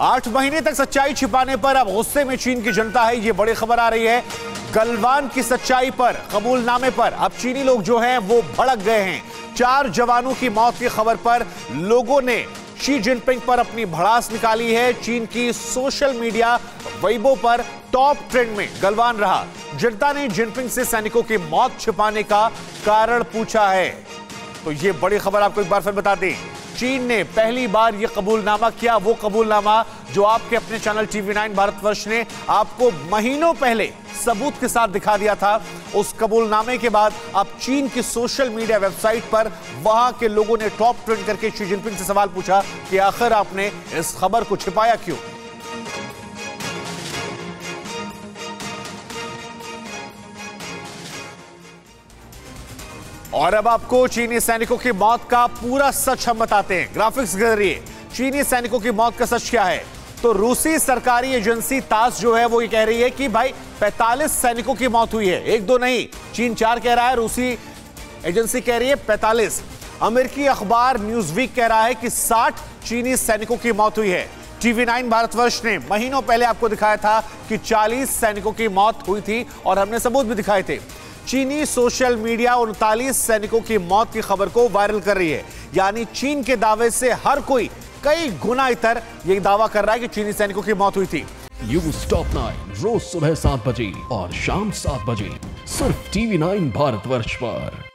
आठ महीने तक सच्चाई छिपाने पर अब गुस्से में चीन की जनता है, ये बड़ी खबर आ रही है। गलवान की सच्चाई पर, कबूलनामे पर, अब चीनी लोग जो हैं, वो भड़क गए हैं। चार जवानों की मौत की खबर पर लोगों ने शी जिनपिंग पर अपनी भड़ास निकाली है। चीन की सोशल मीडिया weibo पर टॉप ट्रेंड में गलवान रहा। जनता ने जिनपिंग से सैनिकों की मौत छिपाने का कारण पूछा है। तो ये बड़ी खबर आपको एक बार फिर बता दें। चीन ने पहली बार यह कबूलनामा किया, वो कबूलनामा जो आपके अपने चैनल टीवी नाइन भारतवर्ष ने आपको महीनों पहले सबूत के साथ दिखा दिया था। उस कबूलनामे के बाद अब चीन की सोशल मीडिया वेबसाइट पर वहाँ के लोगों ने टॉप ट्रेंड करके शी जिनपिंग से सवाल पूछा कि आखिर आपने इस खबर को छिपाया क्यों? और अब आपको चीनी सैनिकों की मौत का पूरा सच हम बताते हैं। ग्राफिक्स के ज़रिए चीनी सैनिकों की मौत का सच क्या है? तो रूसी सरकारी एजेंसी तास जो है, वो ये कह रही है कि भाई 45 सैनिकों की मौत हुई है। एक दो नहीं, चीन चार कह रहा है, रूसी एजेंसी कह रही है 45 अमेरिकी अखबार न्यूज़ वीक कह रहा है कि 60 चीनी सैनिकों की मौत हुई है। टीवी नाइन भारतवर्ष ने महीनों पहले आपको दिखाया था कि 40 सैनिकों की मौत हुई थी और हमने सबूत भी दिखाए थे। चीनी सोशल मीडिया उनतालीस सैनिकों की मौत की खबर को वायरल कर रही है। यानी चीन के दावे से हर कोई कई गुना इतर ये दावा कर रहा है कि चीनी सैनिकों की मौत हुई थी। यू स्टॉप नाइन रोज सुबह सात बजे और शाम सात बजे, सिर्फ़ टीवी नाइन भारत वर्ष पर।